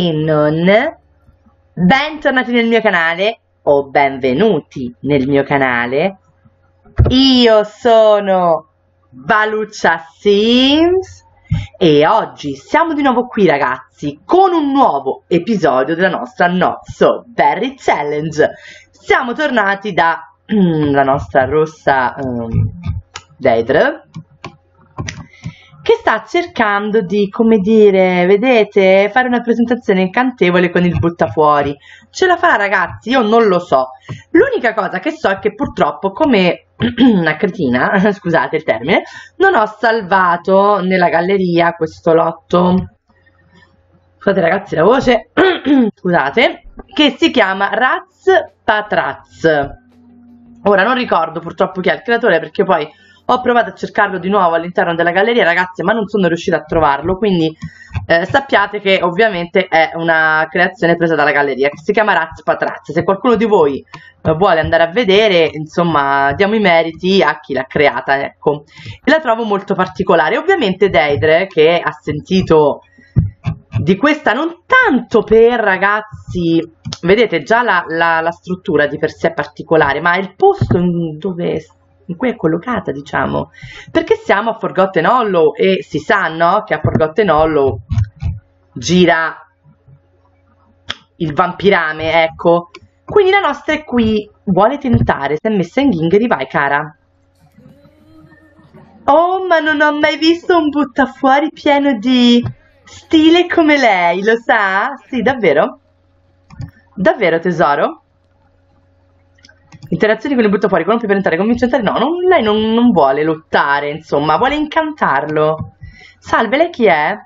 e. Bentornati nel mio canale o benvenuti nel mio canale. Io sono Baluccia Sims e oggi siamo di nuovo qui ragazzi con un nuovo episodio della nostra Not So Berry Challenge. Siamo tornati da la nostra rossa um, Deidre che sta cercando di, come dire, vedete, fare una presentazione incantevole con il buttafuori. Ce la farà ragazzi? Io non lo so. L'unica cosa che so è che purtroppo, come una cretina, scusate il termine, non ho salvato nella galleria questo lotto. Scusate ragazzi la voce, scusate, che si chiama Raz Patraz. Ora non ricordo purtroppo chi è il creatore perché poi ho provato a cercarlo di nuovo all'interno della galleria ragazzi ma non sono riuscita a trovarlo quindi eh, sappiate che ovviamente è una creazione presa dalla galleria che si chiama Raz Patraz. Se qualcuno di voi eh, vuole andare a vedere insomma diamo i meriti a chi l'ha creata ecco. E la trovo molto particolare. Ovviamente Deidre che ha sentito di questa non tanto per ragazzi vedete già la, la, la struttura di per sé è particolare ma il posto dove in cui è collocata, diciamo. Perché siamo a Forgotten Hollow e si sa, no, che a Forgotten Hollow gira il vampirame, ecco. Quindi la nostra è qui, vuole tentare, si è messa in ghingeri, vai cara. Oh, ma non ho mai visto un buttafuori pieno di stile come lei, lo sa? Sì, davvero? Davvero, tesoro? Interazioni con il butto fuori, colompi per entrare, convince a entrare. No, non, lei non, non, vuole lottare, insomma, vuole incantarlo. Salve, lei chi è?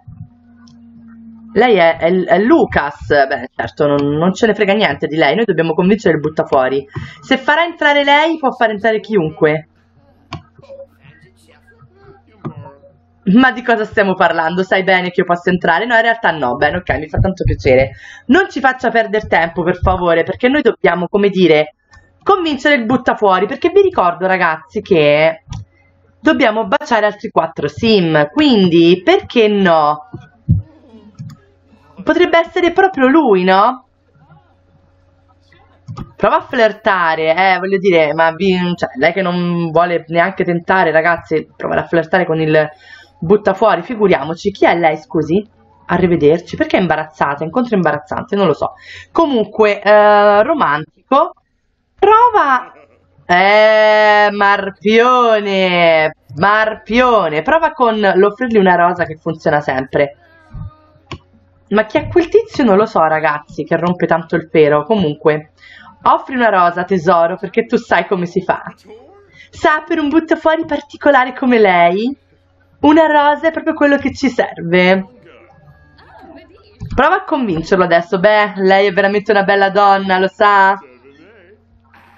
Lei è, è, è Lucas. Beh, certo, non, non, ce ne frega niente di lei. Noi dobbiamo convincere il buttafuori. Se farà entrare lei, può far entrare chiunque. Ma di cosa stiamo parlando? Sai bene che io posso entrare? No, in realtà no. Bene, ok, mi fa tanto piacere. Non ci faccia perdere tempo, per favore, perché noi dobbiamo, come dire convincere il buttafuori, perché vi ricordo ragazzi che dobbiamo baciare altri quattro sim, quindi perché no? Potrebbe essere proprio lui, no? Prova a flirtare, eh, voglio dire, ma vi, cioè, lei che non vuole neanche tentare, ragazzi, provare a flirtare con il buttafuori, figuriamoci, chi è lei, scusi? Arrivederci, perché è imbarazzata, incontro imbarazzante, non lo so. Comunque, eh, romantico, Prova... Eh, Marpione! Marpione! Prova con l'offrirgli una rosa che funziona sempre. Ma chi è quel tizio non lo so, ragazzi, che rompe tanto il pelo. Comunque, offri una rosa, tesoro, perché tu sai come si fa. Sa, per un buttafuori particolare come lei, una rosa è proprio quello che ci serve. Prova a convincerlo adesso. Beh, lei è veramente una bella donna, lo sa?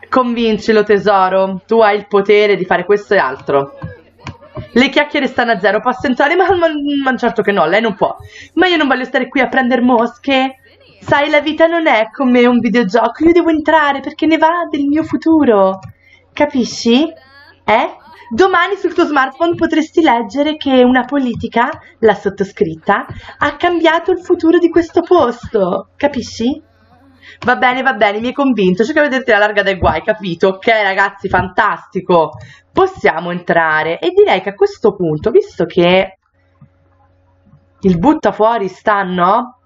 Convincilo tesoro, tu hai il potere di fare questo e altro. Le chiacchiere stanno a zero, posso entrare? Ma, ma, ma certo che no, lei non può. Ma io non voglio stare qui a prendere mosche. Sai, la vita non è come un videogioco, io devo entrare perché ne va del mio futuro. Capisci? Eh? Domani sul tuo smartphone potresti leggere che una politica, la sottoscritta, ha cambiato il futuro di questo posto. Capisci? Va bene, va bene, mi hai convinto. Cerca di vederti la larga dai guai, capito? Ok, ragazzi, fantastico. Possiamo entrare. E direi che a questo punto, visto che il butta fuori sta, no?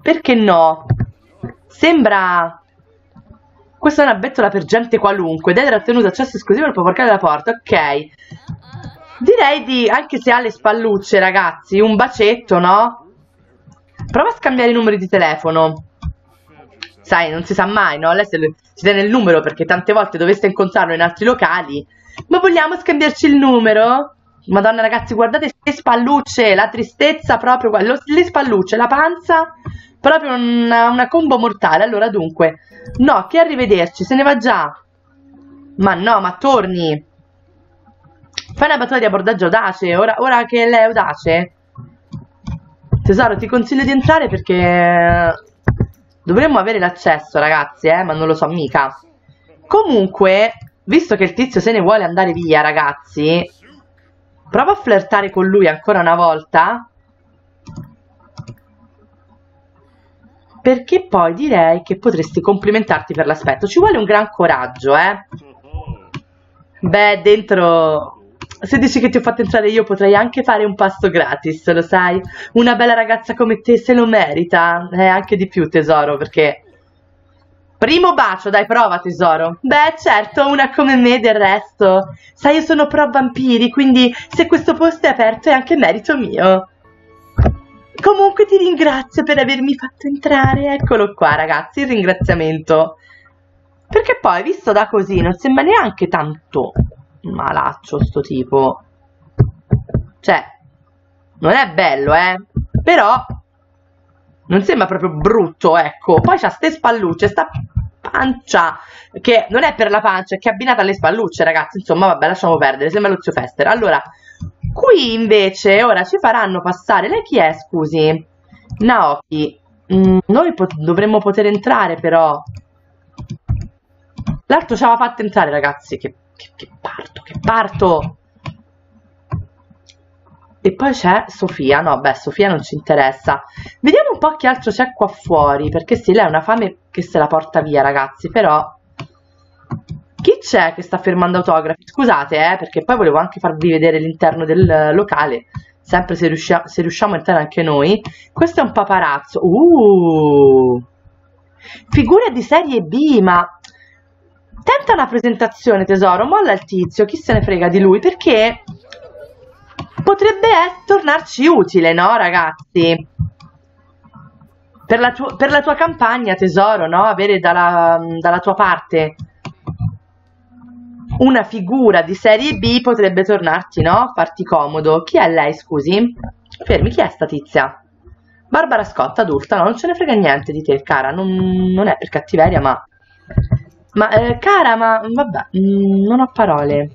Perché no? Sembra... Questa è una bettola per gente qualunque. Ed era ottenuto accesso esclusivo al porcare della porta. Ok. Direi di, anche se ha le spallucce, ragazzi, un bacetto, no? Prova a scambiare i numeri di telefono. Sai, non si sa mai, no? Lei si tiene il numero perché tante volte doveste incontrarlo in altri locali. Ma vogliamo scambiarci il numero? Madonna ragazzi, guardate le spallucce, la tristezza proprio, le spallucce, la panza, proprio una, una combo mortale. Allora dunque, no, che arrivederci, se ne va già. Ma no, ma torni. Fai una battuta di abordaggio audace, ora, ora che lei è audace. Tesoro, ti consiglio di entrare perché dovremmo avere l'accesso, ragazzi, eh, ma non lo so mica. Comunque, visto che il tizio se ne vuole andare via, ragazzi, prova a flirtare con lui ancora una volta. perché poi direi che potresti complimentarti per l'aspetto. Ci vuole un gran coraggio, eh? Beh, dentro... Se dici che ti ho fatto entrare io potrei anche fare un pasto gratis, lo sai? Una bella ragazza come te se lo merita. Eh, anche di più, tesoro, perché... Primo bacio, dai, prova, tesoro. Beh, certo, una come me del resto. Sai, io sono pro vampiri, quindi se questo posto è aperto è anche merito mio. Comunque ti ringrazio per avermi fatto entrare. Eccolo qua, ragazzi, il ringraziamento. Perché poi, visto da così, non sembra neanche tanto malaccio sto tipo. Cioè, non è bello, eh. Però non sembra proprio brutto, ecco. Poi c'ha ste spallucce, sta pancia, che non è per la pancia, è che è abbinata alle spallucce, ragazzi. Insomma, vabbè, lasciamo perdere, sembra lo zio Fester. Allora, Qui invece ora ci faranno passare. Lei chi è, scusi? Naoki. Mm, noi pot dovremmo poter entrare però. L'altro ci aveva fatto entrare ragazzi. Che, che, che parto, che parto. E poi c'è Sofia. No, beh, Sofia non ci interessa. Vediamo un po' che altro c'è qua fuori. Perché sì, lei ha una fame che se la porta via, ragazzi. Però chi c'è che sta fermando autografi? Scusate, eh, perché poi volevo anche farvi vedere l'interno del locale, sempre se, riuscia se riusciamo a entrare anche noi. Questo è un paparazzo. Uh! Figura di serie B, ma... Tenta una presentazione, tesoro, molla il tizio, chi se ne frega di lui, perché potrebbe tornarci utile, no, ragazzi? Per la, per la, tua campagna, tesoro, no? Avere dalla, dalla tua parte una figura di serie B potrebbe tornarti, no? Farti comodo. Chi è lei, scusi? Fermi, chi è sta tizia? Barbara Scott, adulta, no, non ce ne frega niente di te, cara, non, non è per cattiveria, ma... Ma, eh, cara, ma, vabbè, mh, mm, non ho parole.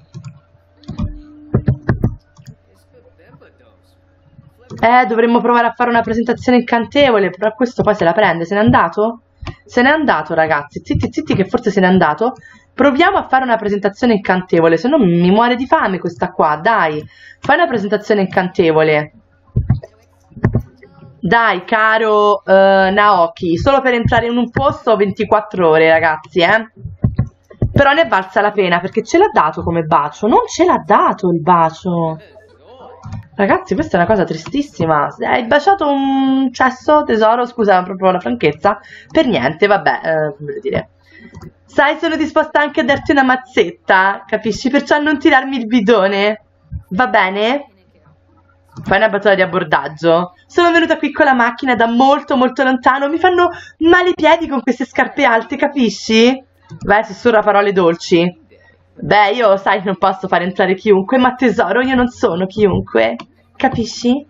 Eh, dovremmo provare a fare una presentazione incantevole, però questo poi se la prende, se n'è andato? Se n'è andato, ragazzi, zitti, zitti, che forse se n'è andato. Proviamo a fare una presentazione incantevole, se no mi muore di fame questa qua, dai. Fai una presentazione incantevole. Dai, caro uh, Naoki, solo per entrare in un posto 24 ore, ragazzi, eh. Però ne è valsa la pena, perché ce l'ha dato come bacio. Non ce l'ha dato il bacio. Ragazzi, questa è una cosa tristissima. Hai baciato un cesso, tesoro, scusa proprio la franchezza. Per niente, vabbè, eh, come dire. Sai, sono disposta anche a darti una mazzetta, capisci? Perciò non tirarmi il bidone. Va bene? Fai una battuta di abbordaggio. Sono venuta qui con la macchina da molto molto lontano. Mi fanno male i piedi con queste scarpe alte, capisci? Vai, sussurra parole dolci. Beh, io sai non posso fare entrare chiunque, ma tesoro, io non sono chiunque. Capisci?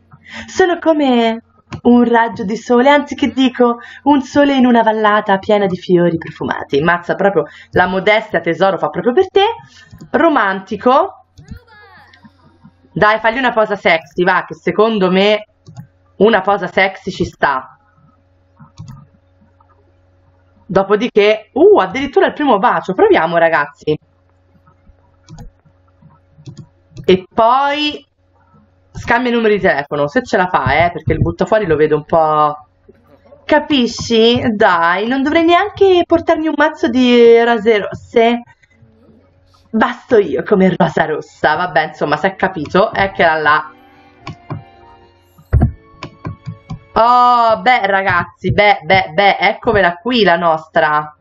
Sono come un raggio di sole, anzi che dico, un sole in una vallata piena di fiori profumati. Mazza proprio la modestia tesoro fa proprio per te. Romantico. Dai, fagli una posa sexy, va, che secondo me una posa sexy ci sta. Dopodiché, uh, addirittura il primo bacio. Proviamo, ragazzi. E poi scambia il numero di telefono, se ce la fa, eh, perché il butta fuori lo vedo un po'... Capisci? Dai, non dovrei neanche portarmi un mazzo di rose rosse. Basto io come rosa rossa. Vabbè, insomma, se è capito, eccola là. Oh, beh, ragazzi, beh, beh, beh, eccovela qui la nostra.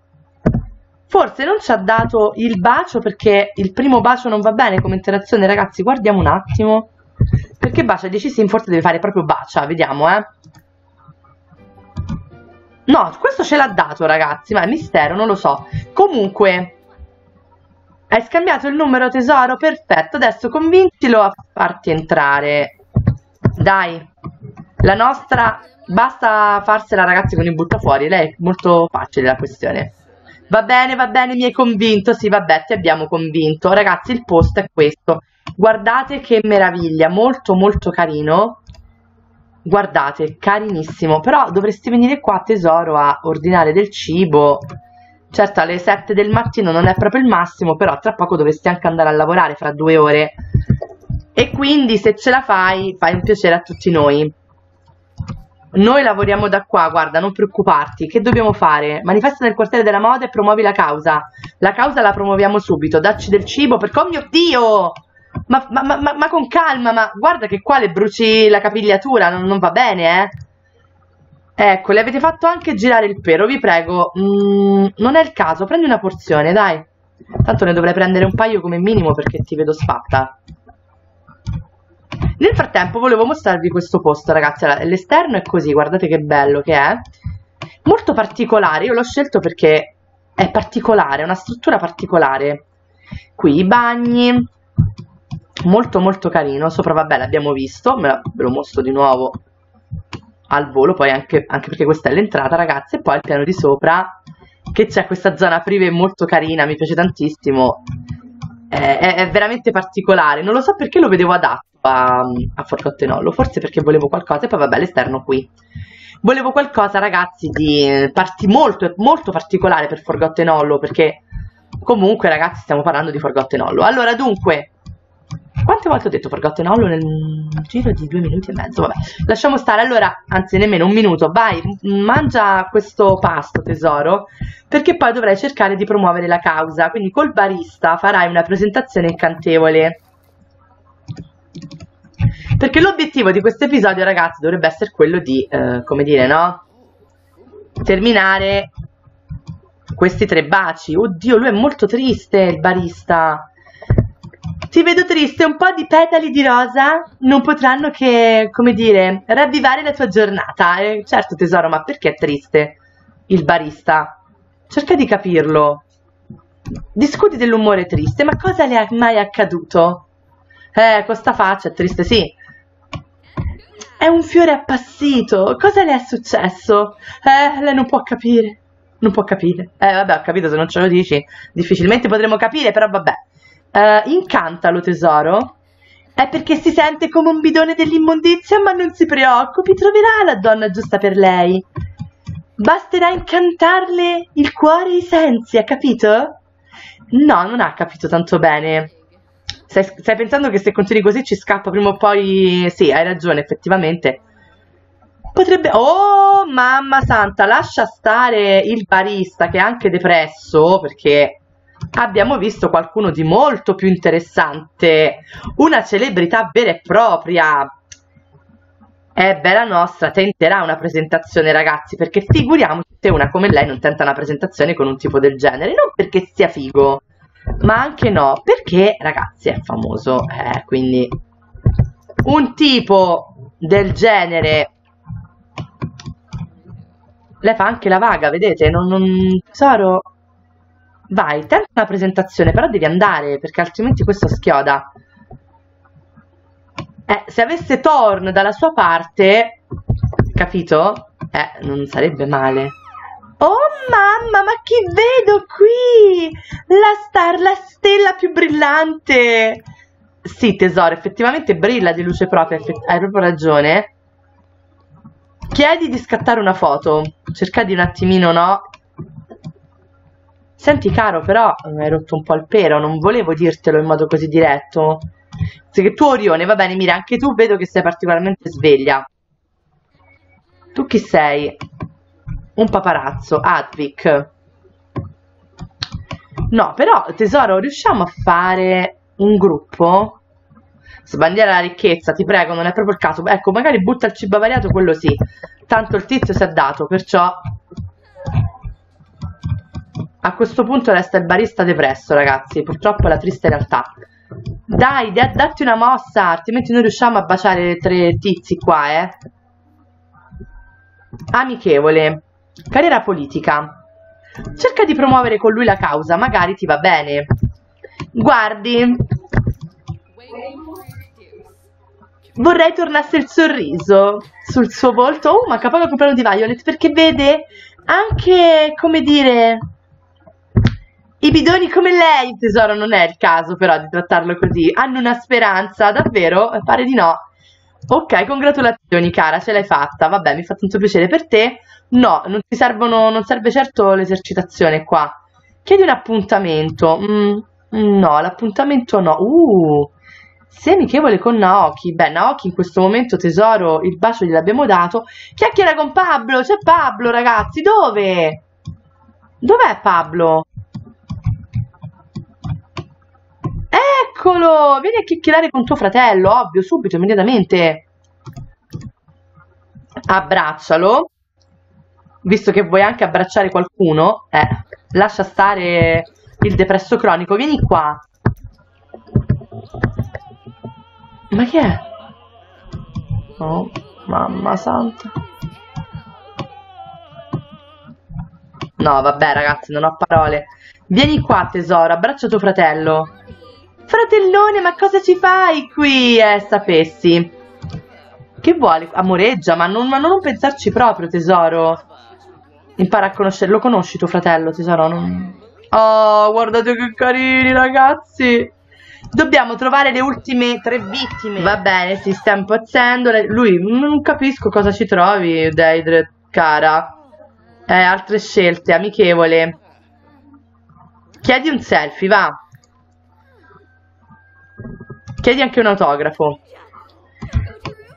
Forse non ci ha dato il bacio perché il primo bacio non va bene come interazione, ragazzi, guardiamo un attimo. Perché bacia 10 sim forse deve fare proprio bacia, vediamo, eh. No, questo ce l'ha dato, ragazzi, ma è mistero, non lo so. Comunque, hai scambiato il numero tesoro? Perfetto, adesso convincilo a farti entrare. Dai, la nostra... Basta farsela, ragazzi, con il buttafuori. Lei è molto facile la questione. Va bene, va bene, mi hai convinto. Sì, vabbè, ti abbiamo convinto. Ragazzi, il posto è questo. Guardate che meraviglia, molto molto carino. Guardate, carinissimo. Però dovresti venire qua, tesoro, a ordinare del cibo. Certo, alle 7 del mattino non è proprio il massimo, però tra poco dovresti anche andare a lavorare, fra due ore. E quindi, se ce la fai, fai un piacere a tutti noi. Noi lavoriamo da qua, guarda, non preoccuparti. Che dobbiamo fare? Manifesta nel quartiere della moda e promuovi la causa. La causa la promuoviamo subito. Dacci del cibo perché, oh mio Dio! Ma, ma, ma, ma con calma, ma guarda che qua le bruci la capigliatura, non, non va bene, eh? Ecco, le avete fatto anche girare il pero, vi prego. Mm, non è il caso, prendi una porzione, dai. Tanto ne dovrei prendere un paio come minimo perché ti vedo sfatta. Nel frattempo volevo mostrarvi questo posto, ragazzi. L'esterno è così, guardate che bello che è. Molto particolare, io l'ho scelto perché è particolare, è una struttura particolare. Qui i bagni, molto molto carino. Sopra, vabbè, l'abbiamo visto, me lo mostro di nuovo al volo, poi anche, anche perché questa è l'entrata, ragazzi. E poi al piano di sopra, che c'è questa zona prive molto carina, mi piace tantissimo. È, è, è veramente particolare, non lo so perché lo vedevo adatto a, a Forgottenollo, forse perché volevo qualcosa, e poi vabbè l'esterno qui. Volevo qualcosa ragazzi di parti molto, molto particolare per Forgottenollo, perché comunque ragazzi stiamo parlando di Forgottenollo. Allora dunque, quante volte ho detto Forgottenollo nel giro di due minuti e mezzo? Vabbè, lasciamo stare. Allora, anzi nemmeno un minuto, vai, mangia questo pasto tesoro, perché poi dovrai cercare di promuovere la causa. Quindi col barista farai una presentazione incantevole perché l'obiettivo di questo episodio, ragazzi, dovrebbe essere quello di, eh, come dire, no? Terminare questi tre baci. Oddio, lui è molto triste, il barista. Ti vedo triste, un po' di petali di rosa non potranno che, come dire, ravvivare la tua giornata. Eh, certo, tesoro, ma perché è triste il barista? Cerca di capirlo. Discuti dell'umore triste, ma cosa le è mai accaduto? Eh, con sta faccia è triste, sì. È un fiore appassito. Cosa le è successo? Eh, lei non può capire. Non può capire. Eh, vabbè, ho capito, se non ce lo dici, difficilmente potremo capire, però vabbè. Eh, incantalo, tesoro. È perché si sente come un bidone dell'immondizia, ma non si preoccupi, troverà la donna giusta per lei. Basterà incantarle il cuore e i sensi, ha capito? No, non ha capito tanto bene. Stai, stai pensando che se continui così ci scappa prima o poi... Sì, hai ragione, effettivamente. Potrebbe... Oh, mamma santa, lascia stare il barista che è anche depresso, perché abbiamo visto qualcuno di molto più interessante. Una celebrità vera e propria. Eh, bella nostra, tenterà una presentazione, ragazzi, perché figuriamoci se una come lei non tenta una presentazione con un tipo del genere. Non perché sia figo, ma anche no, perché ragazzi è famoso, eh, quindi un tipo del genere lei fa anche la vaga, vedete? Non, non... Tesoro, vai, tenta una presentazione, però devi andare, perché altrimenti questo schioda. Eh, se avesse Thorn dalla sua parte, capito? Eh, non sarebbe male. Oh mamma, ma chi vedo qui? La star, la stella più brillante. Sì, tesoro, effettivamente brilla di luce propria, hai proprio ragione. Chiedi di scattare una foto. Cerca di un attimino, no? Senti, caro, però mi hai rotto un po' il pero, non volevo dirtelo in modo così diretto. Se che tu, Orione, va bene, mira, anche tu vedo che sei particolarmente sveglia. Tu chi sei? un paparazzo, Advic. No, però, tesoro, riusciamo a fare un gruppo? Sbandiera la ricchezza, ti prego, non è proprio il caso. Ecco, magari butta il cibo avariato, quello sì. Tanto il tizio si è dato, perciò... A questo punto resta il barista depresso, ragazzi. Purtroppo è la triste realtà. Dai, datti una mossa, altrimenti non riusciamo a baciare tre tizi qua, eh. Amichevole. Carriera politica. Cerca di promuovere con lui la causa, magari ti va bene. Guardi. Vorrei tornasse il sorriso sul suo volto. Oh, ma capo compleanno di Violet perché vede anche, come dire, i bidoni come lei, tesoro, non è il caso però di trattarlo così. Hanno una speranza, davvero? Pare di no. Ok, congratulazioni cara, ce l'hai fatta. Vabbè, mi fa tanto piacere per te. No, non ti servono, non serve certo l'esercitazione qua. Chiedi un appuntamento. Mm, no, l'appuntamento no. Uh, Sei amichevole con Naoki? Beh, Naoki in questo momento, tesoro, il bacio gliel'abbiamo dato. Chiacchiera con Pablo, c'è Pablo, ragazzi, dove? Dov'è Pablo? Eccolo! Vieni a chiacchierare con tuo fratello, ovvio, subito, immediatamente. Abbraccialo. Visto che vuoi anche abbracciare qualcuno, eh, lascia stare il depresso cronico. Vieni qua. Ma chi è? Oh, mamma santa. No, vabbè, ragazzi, non ho parole. Vieni qua, tesoro, abbraccia tuo fratello. Fratellone, ma cosa ci fai qui? Eh, sapessi. Che vuole? Amoreggia, ma non, ma non pensarci proprio, tesoro. Impara a conoscere. Lo conosci tuo fratello, tesoro? Non... Oh, guardate che carini, ragazzi. Dobbiamo trovare le ultime tre vittime. Va bene, si sta impazzendo. Lui, non capisco cosa ci trovi, Deidre, cara. Eh, altre scelte, amichevole. Chiedi un selfie, va. Chiedi anche un autografo.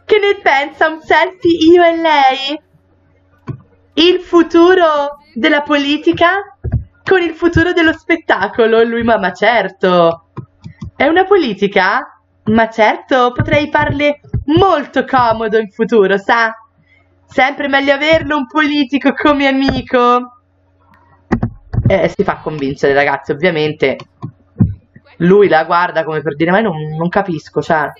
Che ne pensa un selfie io e lei? Il futuro della politica con il futuro dello spettacolo. Lui, ma, ma certo. È una politica? Ma certo, potrei farle molto comodo in futuro, sa? Sempre meglio averlo un politico come amico. Eh, si fa convincere, ragazzi, ovviamente. Lui la guarda come per dire, ma non, non capisco, cioè...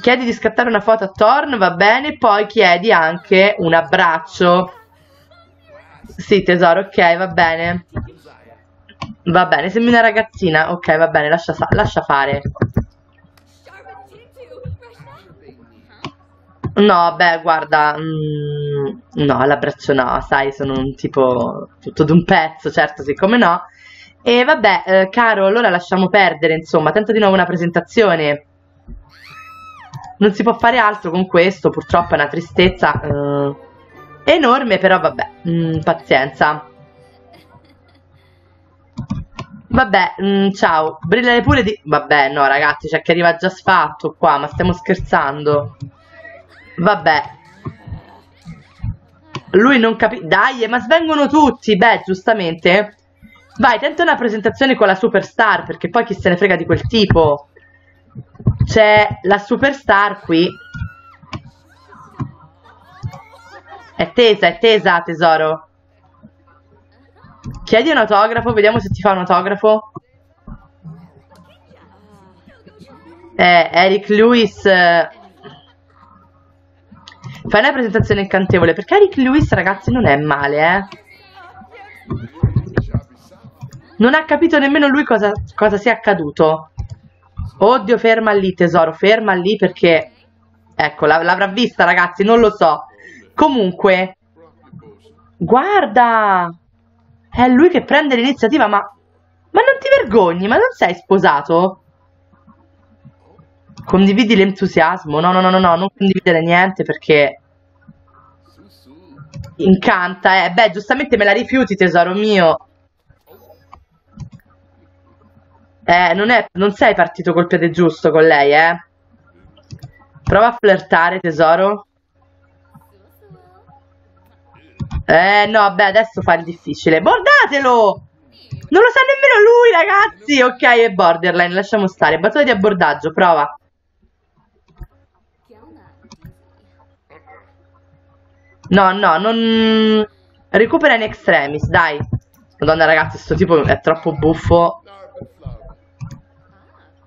Chiedi di scattare una foto a Thorn, va bene, poi chiedi anche un abbraccio. Sì, tesoro, ok, va bene. Va bene, sembri una ragazzina. Ok, va bene, lascia, lascia fare. No, beh, guarda, mm, no, l'abbraccio no, sai, sono un tipo tutto d'un pezzo, certo, siccome no. E vabbè, eh, caro, allora lasciamo perdere, insomma, tenta di nuovo una presentazione. Non si può fare altro con questo, purtroppo è una tristezza eh, enorme, però vabbè, mm, pazienza. Vabbè, mm, ciao, brillare pure di... Vabbè, no ragazzi, c'è chi arriva già sfatto qua, ma stiamo scherzando. Vabbè. Lui non capisce. Dai, ma svengono tutti. Beh, giustamente. Vai, tenta una presentazione con la superstar, perché poi chi se ne frega di quel tipo. C'è la superstar qui. È tesa, è tesa, tesoro. Chiedi un autografo, vediamo se ti fa un autografo. Eh, Eric Lewis... Fai una presentazione incantevole, perché Eric Lewis, ragazzi, non è male, eh. Non ha capito nemmeno lui cosa, cosa sia accaduto. Oddio, ferma lì, tesoro, ferma lì perché... Ecco, l'avrà vista, ragazzi, non lo so. Comunque... Guarda! È lui che prende l'iniziativa, ma... Ma non ti vergogni, ma non sei sposato? Condividi l'entusiasmo? No, no, no, no, no, non condividere niente perché incanta, eh. Beh, giustamente me la rifiuti, tesoro mio. Eh, non, è, non sei partito col piede giusto con lei, eh. Prova a flirtare, tesoro. Eh, no, beh, adesso fa il difficile. Bordatelo! Non lo sa nemmeno lui, ragazzi! Ok, è borderline, lasciamo stare. Battuta di abbordaggio, prova. No, no, non... Recupera in extremis, dai. Madonna ragazzi, sto tipo è troppo buffo.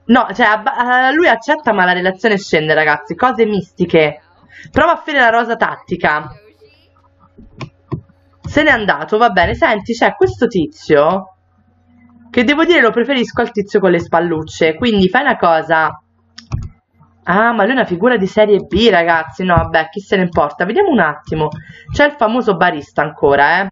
No, cioè, uh, lui accetta ma la relazione scende, ragazzi. Cose mistiche. Prova a fare la rosa tattica. Se n'è andato, va bene. Senti, c'è questo tizio. Che devo dire lo preferisco al tizio con le spallucce. Quindi fai una cosa. Ah, ma lui è una figura di serie B, ragazzi. No, vabbè, chi se ne importa. Vediamo un attimo. C'è il famoso barista ancora, eh.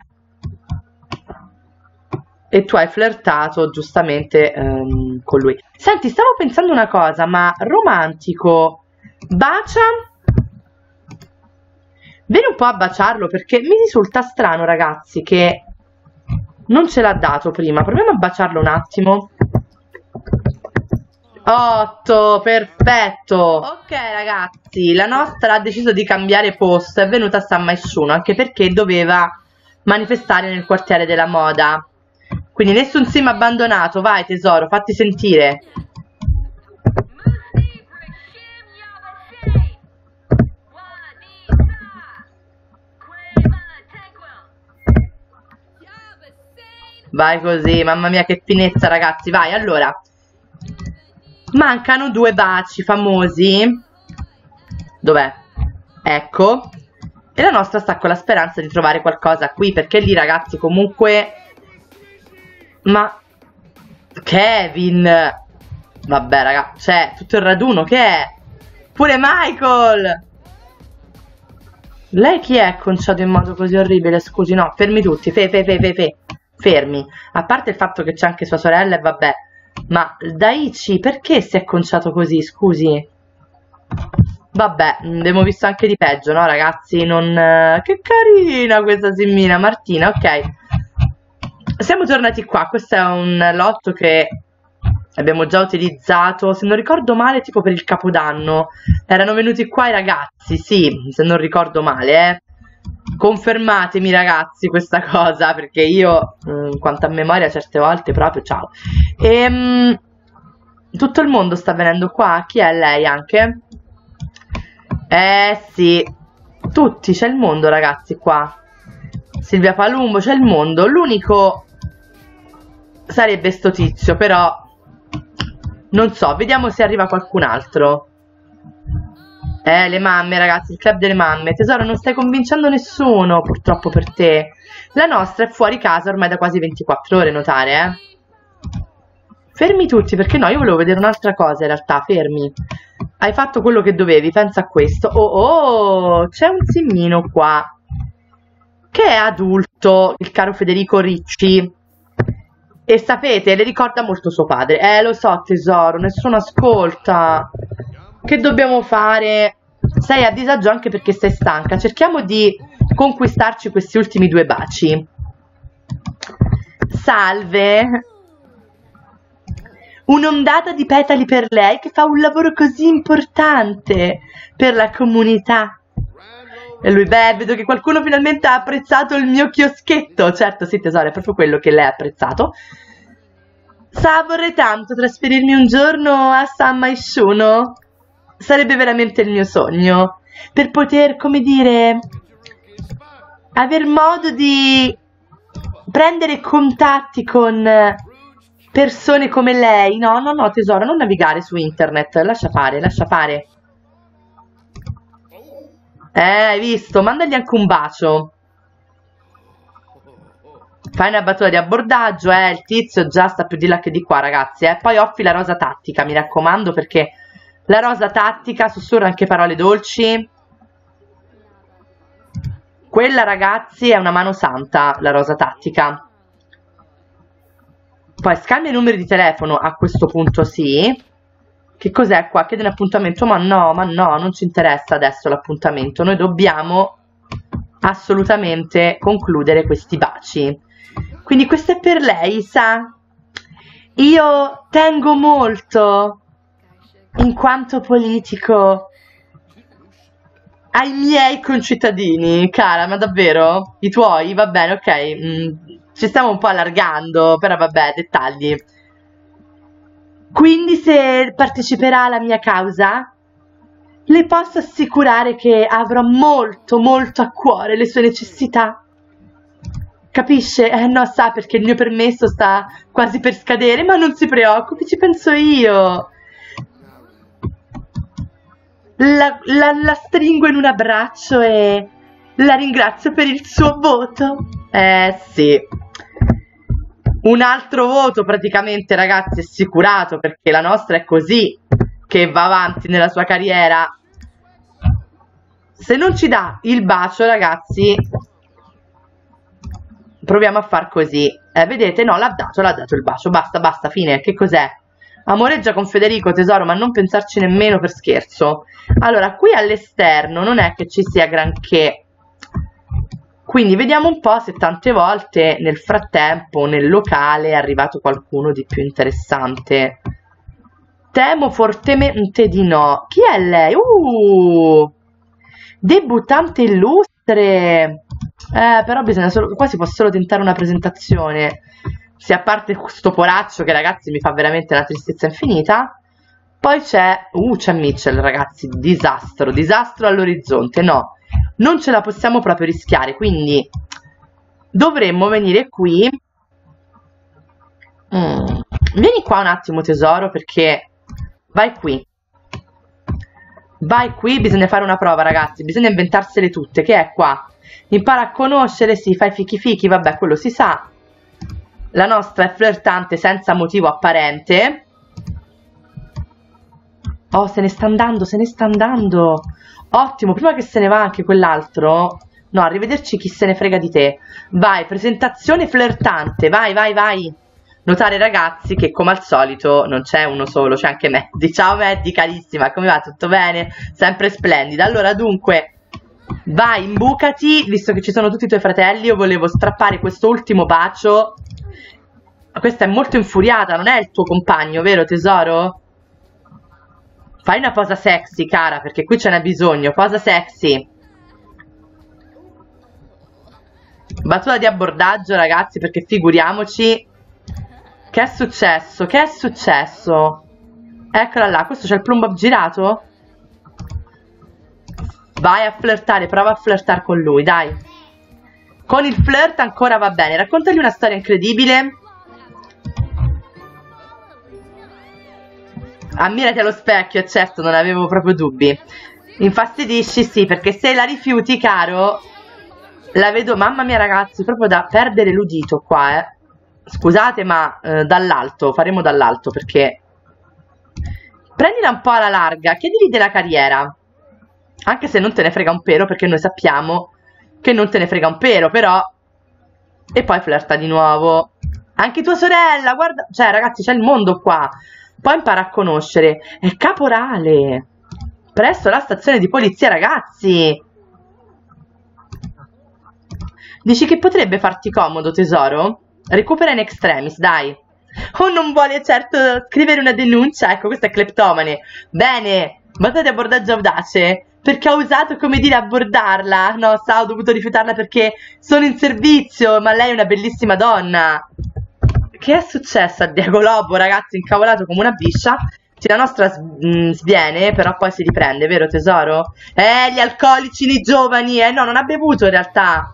E tu hai flirtato, giustamente, ehm, con lui. Senti, stavo pensando una cosa, ma romantico. Bacia? Vieni un po' a baciarlo, perché mi risulta strano, ragazzi, che non ce l'ha dato prima. Proviamo a baciarlo un attimo. 8, perfetto. Ok ragazzi, la nostra ha deciso di cambiare posto, è venuta a San Maisciuno, anche perché doveva manifestare nel quartiere della moda. Quindi nessun sim abbandonato, vai tesoro, fatti sentire. Vai così, mamma mia che finezza ragazzi, vai, allora Mancano due baci famosi. Dov'è? Ecco. E la nostra sta con la speranza di trovare qualcosa qui, perché lì ragazzi comunque... Ma... Kevin! Vabbè raga, c'è tutto il raduno, che è? Pure Michael! Lei chi è conciato in modo così orribile? Scusi, no, fermi tutti, fe, fe, fe, fe, fe. Fermi. A parte il fatto che c'è anche sua sorella e vabbè, ma Daichi perché si è conciato così, scusi? Vabbè, mm, abbiamo visto anche di peggio, no ragazzi? Non... Che carina questa simmina, Martina, ok. Siamo tornati qua, questo è un lotto che abbiamo già utilizzato, se non ricordo male, tipo per il capodanno. Erano venuti qua i ragazzi, sì, se non ricordo male, eh confermatemi ragazzi questa cosa perché io in mm, quanto a memoria certe volte proprio ciao. E ehm, tutto il mondo sta venendo qua. Chi è lei anche? eh sì. Tutti c'è il mondo ragazzi qua. Silvia Palumbo c'è il mondo. L'unico sarebbe sto tizio però non so vediamo se arriva qualcun altro eh, le mamme, ragazzi, il club delle mamme. Tesoro, non stai convincendo nessuno, purtroppo per te. La nostra è fuori casa ormai da quasi 24 ore, notare, eh. Fermi tutti, perché no, io volevo vedere un'altra cosa in realtà, fermi. Hai fatto quello che dovevi, pensa a questo. Oh, oh, c'è un simmino qua. Che è adulto, il caro Federico Ricci. E sapete, le ricorda molto suo padre. Eh, lo so, tesoro, nessuno ascolta. Che dobbiamo fare? Sei a disagio anche perché sei stanca. Cerchiamo di conquistarci questi ultimi due baci. Salve. Un'ondata di petali per lei che fa un lavoro così importante per la comunità. E lui, beh, vedo che qualcuno finalmente ha apprezzato il mio chioschetto. Certo, sì, tesoro, è proprio quello che lei ha apprezzato. Sa, vorrei tanto trasferirmi un giorno a San Maisciuno sarebbe veramente il mio sogno per poter, come dire, aver modo di prendere contatti con persone come lei. No, no, no, tesoro, non navigare su internet, lascia fare, lascia fare. Eh, hai visto? Mandagli anche un bacio. Fai una battuta di abbordaggio, eh, il tizio già sta più di là che di qua, ragazzi, eh. Poi offri la rosa tattica, mi raccomando, perché la rosa tattica, sussurra anche parole dolci. Quella ragazzi è una mano santa, la rosa tattica. Poi scambia i numeri di telefono, a questo punto sì. Che cos'è qua? Chiede un appuntamento? Ma no, ma no, non ci interessa adesso l'appuntamento. Noi dobbiamo assolutamente concludere questi baci. Quindi questo è per lei, sa? Io tengo molto in quanto politico ai miei concittadini, cara, ma davvero? I tuoi? Va bene, ok. Mm, ci stiamo un po' allargando, però vabbè, dettagli. Quindi se parteciperà alla mia causa, le posso assicurare che avrò molto, molto a cuore le sue necessità. Capisce? Eh no, sa perché il mio permesso sta quasi per scadere, ma non si preoccupi, ci penso io la, la, la stringo in un abbraccio e la ringrazio per il suo voto. Eh sì. Un altro voto praticamente ragazzi assicurato perché la nostra è così che va avanti nella sua carriera. Se non ci dà il bacio ragazzi proviamo a far così. Eh, vedete? No, l'ha dato, l'ha dato il bacio. Basta, basta, fine. Che cos'è? Amoreggia con Federico, tesoro, ma non pensarci nemmeno per scherzo. Allora, qui all'esterno non è che ci sia granché. Quindi vediamo un po' se tante volte nel frattempo nel locale è arrivato qualcuno di più interessante. Temo fortemente di no. Chi è lei? Uh! Debuttante illustre. Eh, però bisogna solo... Qua si può solo tentare una presentazione. Se a parte questo poraccio che ragazzi mi fa veramente una tristezza infinita. Poi c'è... Uh, c'è Mitchell ragazzi. Disastro. Disastro all'orizzonte. No. Non ce la possiamo proprio rischiare. Quindi dovremmo venire qui. Mm. Vieni qua un attimo tesoro perché Vai qui. Vai qui, bisogna fare una prova, ragazzi. Bisogna inventarsele tutte. Che è qua? Impara a conoscere, sì, fai fichi fichi, vabbè, quello si sa. La nostra è flirtante senza motivo apparente. Oh, se ne sta andando, se ne sta andando. Ottimo, prima che se ne va anche quell'altro. No, arrivederci chi se ne frega di te. Vai, presentazione flirtante. Vai, vai, vai. Notare ragazzi che come al solito non c'è uno solo, c'è anche Maddie. Ciao Maddie carissima, come va? Tutto bene? Sempre splendida. Allora dunque, vai, imbucati, visto che ci sono tutti i tuoi fratelli, io volevo strappare questo ultimo bacio. Questa è molto infuriata, non è il tuo compagno, vero tesoro? Fai una posa sexy, cara, perché qui ce n'è bisogno. Posa sexy. Battuta di abbordaggio, ragazzi, perché figuriamoci che è successo? Che è successo? Eccola là, questo c'è il plumbo girato? Vai a flirtare, prova a flirtare con lui, dai. Con il flirt ancora va bene. Raccontagli una storia incredibile. Ammirati allo specchio, certo, non avevo proprio dubbi. Infastidisci, sì, perché se la rifiuti, caro, la vedo, mamma mia ragazzi, proprio da perdere l'udito qua, eh. Scusate, ma eh, dall'alto, faremo dall'alto perché... Prendila un po' alla larga, chiedili della carriera. Anche se non te ne frega un pelo, perché noi sappiamo che non te ne frega un pelo, però... E poi flirta di nuovo. Anche tua sorella, guarda... Cioè, ragazzi, c'è il mondo qua. Poi impara a conoscere. È caporale. Presto la stazione di polizia, ragazzi. Dici che potrebbe farti comodo, tesoro? Recupera in extremis, dai. Oh, non vuole certo scrivere una denuncia? Ecco, questa è cleptomane. Bene, basta di abbordaggio audace. Perché ho usato, come dire, abbordarla. No, sa, ho dovuto rifiutarla perché sono in servizio, ma lei è una bellissima donna. Che è successo a Diego Lobo, ragazzi, incavolato come una biscia? Sì, la nostra mm, sviene, però poi si riprende, vero tesoro? Eh, gli alcolici, i giovani, eh no, non ha bevuto in realtà.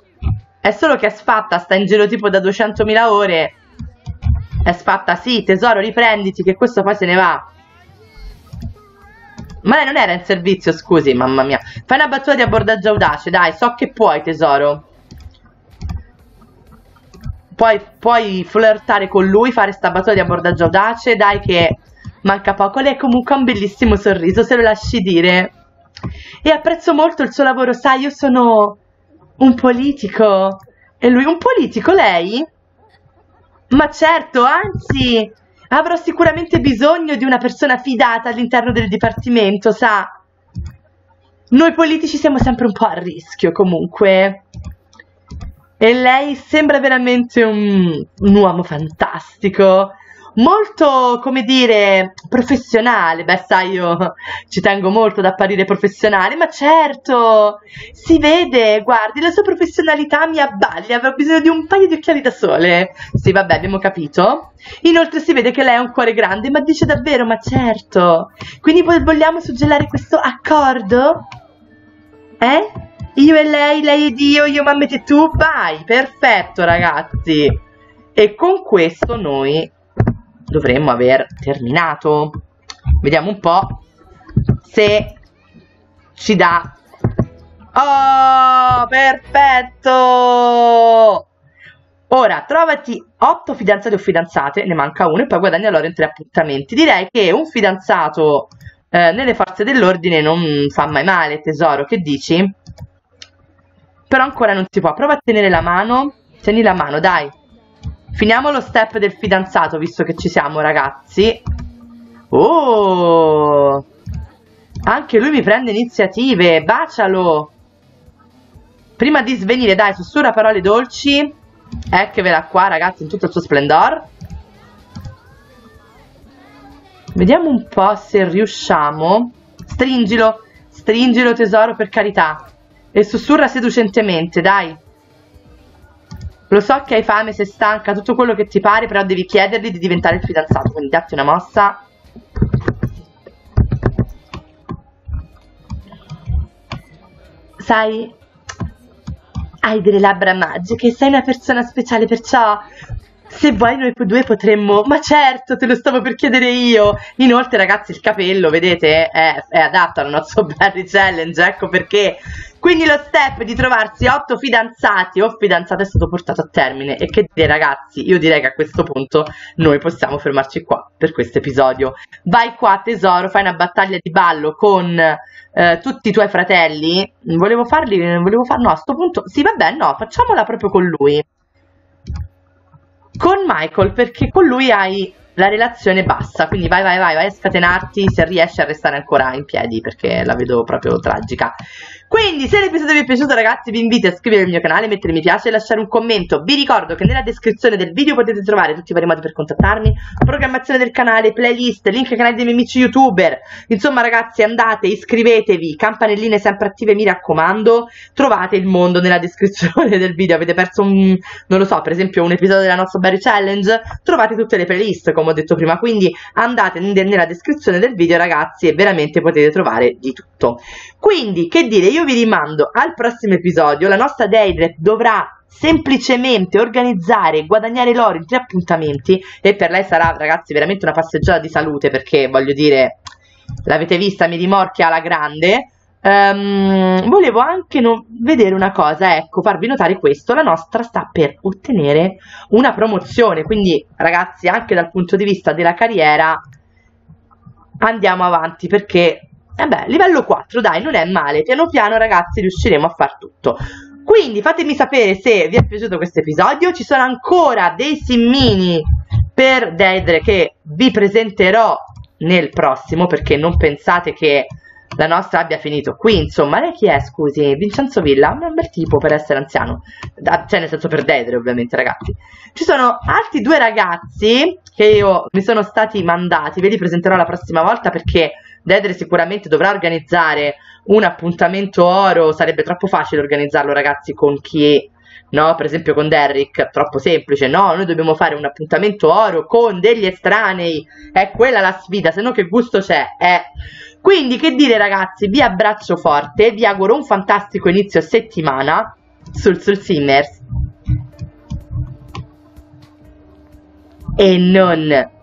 È solo che è sfatta, sta in giro tipo da 200.000 ore. È sfatta, sì, tesoro, riprenditi, che questo poi se ne va. Ma lei non era in servizio, scusi, mamma mia. Fai una battuta di abbordaggio audace, dai, so che puoi, tesoro. Puoi, puoi flirtare con lui, fare sta battuta di abbordaggio audace, dai che manca poco. Lei comunque ha un bellissimo sorriso, se lo lasci dire. E apprezzo molto il suo lavoro, sai, io sono un politico? E lui un politico, lei? Ma certo, anzi, avrò sicuramente bisogno di una persona fidata all'interno del dipartimento, sa? Noi politici siamo sempre un po' a rischio, comunque. E lei sembra veramente un, un uomo fantastico molto, come dire, professionale. Beh, sai, io ci tengo molto ad apparire professionale, ma certo, si vede, guardi, la sua professionalità mi abbaglia, avrò bisogno di un paio di occhiali da sole. Sì, vabbè, abbiamo capito. Inoltre si vede che lei ha un cuore grande, ma dice davvero, ma certo. Quindi vogliamo suggellare questo accordo? Eh? Io e lei, lei ed io, io mamma e tu, vai, perfetto ragazzi. E con questo noi dovremmo aver terminato. Vediamo un po' se ci dà... Oh, perfetto! Ora, trovati 8 fidanzati o fidanzate, ne manca uno, e poi guadagna loro in 3 appuntamenti. Direi che un fidanzato eh, nelle forze dell'ordine non fa mai male, tesoro, che dici? Però ancora non si può. Prova a tenere la mano. Tieni la mano, dai. Finiamo lo step del fidanzato, visto che ci siamo, ragazzi. Oh! Anche lui mi prende iniziative. Bacialo! Prima di svenire, dai, sussurra parole dolci. Eccovela qua, ragazzi, in tutto il suo splendor. Vediamo un po' se riusciamo. Stringilo, stringilo tesoro per carità. E sussurra seducentemente, dai. Lo so che hai fame, sei stanca, tutto quello che ti pare, però devi chiedergli di diventare il fidanzato. Quindi datti una mossa. Sai, hai delle labbra magiche, sei una persona speciale, perciò se vuoi noi due potremmo... Ma certo, te lo stavo per chiedere io. Inoltre ragazzi il capello, vedete, è, è adatto alla nostra Berry Challenge, ecco perché. Quindi lo step di trovarsi otto fidanzati o fidanzate è stato portato a termine. E che dire ragazzi, io direi che a questo punto noi possiamo fermarci qua per questo episodio. Vai qua tesoro, fai una battaglia di ballo con eh, tutti i tuoi fratelli. Volevo farli, volevo farlo no, a questo punto... Sì vabbè, no, facciamola proprio con lui con Michael perché con lui hai la relazione bassa, quindi vai vai vai vai a scatenarti se riesci a restare ancora in piedi perché la vedo proprio tragica. Quindi se l'episodio vi è piaciuto ragazzi vi invito a iscrivervi al mio canale, mettere mi piace e lasciare un commento. Vi ricordo che nella descrizione del video potete trovare tutti i vari modi per contattarmi, programmazione del canale, playlist, link ai canali dei miei amici youtuber. Insomma ragazzi andate, iscrivetevi, campanelline sempre attive mi raccomando, trovate il mondo nella descrizione del video. Avete perso un, non lo so, per esempio un episodio della nostra Berry Challenge, trovate tutte le playlist come ho detto prima, quindi andate nella descrizione del video ragazzi e veramente potete trovare di tutto. Quindi che dire, io io vi rimando al prossimo episodio. La nostra Daedret dovrà semplicemente organizzare e guadagnare l'oro in tre appuntamenti. E per lei sarà ragazzi veramente una passeggiata di salute perché voglio dire l'avete vista mi rimorchia alla grande. Um, volevo anche no vedere una cosa ecco farvi notare questo. La nostra sta per ottenere una promozione. Quindi ragazzi anche dal punto di vista della carriera andiamo avanti perché e beh, livello 4, dai, non è male. Piano piano, ragazzi, riusciremo a far tutto. Quindi fatemi sapere se vi è piaciuto questo episodio. Ci sono ancora dei simmini per Deidre che vi presenterò nel prossimo, perché non pensate che la nostra abbia finito qui, insomma, lei chi è, scusi? Vincenzo Villa, un bel tipo per essere anziano, cioè nel senso per Dedre ovviamente ragazzi. Ci sono altri due ragazzi che io mi sono stati mandati, ve li presenterò la prossima volta perché Dedre sicuramente dovrà organizzare un appuntamento oro, sarebbe troppo facile organizzarlo ragazzi con chi no? Per esempio con Derrick, troppo semplice, no? Noi dobbiamo fare un appuntamento oro con degli estranei, è quella la sfida, se no che gusto c'è? Eh. Quindi che dire ragazzi, vi abbraccio forte, vi auguro un fantastico inizio settimana sul Soul Simmers. E non